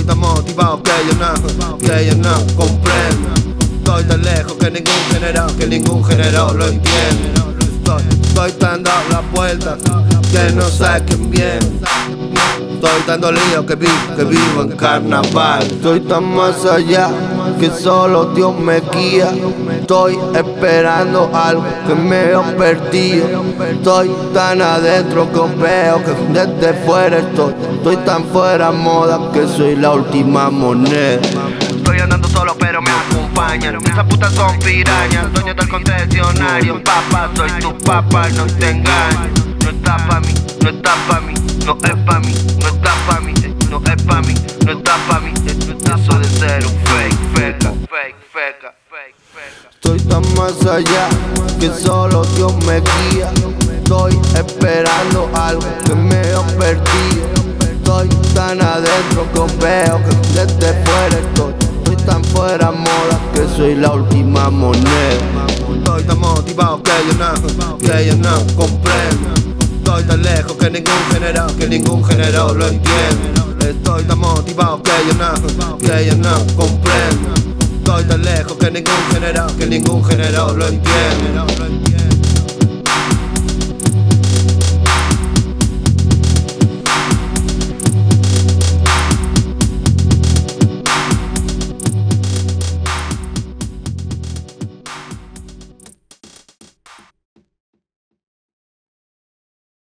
Estoy tan motivado que yo no, que yo no comprendo. Estoy tan lejos que ningún género, que ningún género lo entiende. Estoy, estoy tan dado la vuelta que no saquen bien Estoy tan dolido que vivo, que vivo en carnaval. Estoy tan más allá que solo Dios me guía. Estoy esperando algo que me veo perdido. Estoy tan adentro que veo que desde fuera estoy. Estoy tan fuera moda que soy la última moneda. Estoy andando solo pero me acompañan. Esas putas son pirañas Dueño del concesionario. Papá, soy tu papá, no te engaño No está pa' mí, no está pa' mí No es pa' mí, es pa' mí, no está pa' mí. Eso de ser un fake, feca Fake, feca, fake, feca Estoy tan más allá que solo Dios me guía. Estoy esperando algo que me veo perdido. Estoy tan adentro que veo que desde fuera estoy. Estoy tan fuera moda que soy la última moneda. Estoy tan motivado que yo no, que yo no comprendo Estoy tan lejos que ningún género, que ningún género lo entiende. Estoy tan motivado que yo no, que yo no comprendo. Estoy tan lejos que ningún género, que ningún género lo entiende